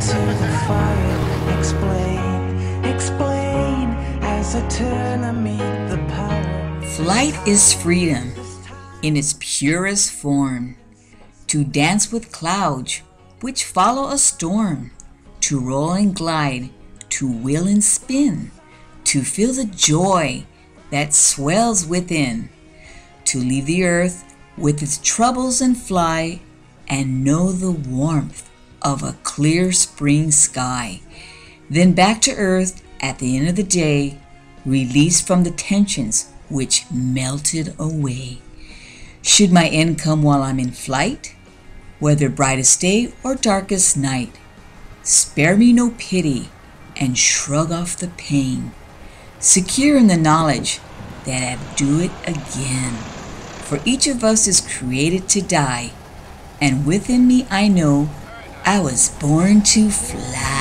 to the fire. Explain, explain as I turn to meet the power. Flight is freedom in its purest form. To dance with clouds which follow a storm, to roll and glide, to wheel and spin, to feel the joy that swells within, to leave the earth with its troubles and fly, and know the warmth of a clear spring sky. Then back to earth at the end of the day, released from the tensions which melted away. Should my end come while I'm in flight, whether brightest day or darkest night, spare me no pity and shrug off the pain, secure in the knowledge that I'd do it again. For each of us is created to die, and within me I know I was born to fly.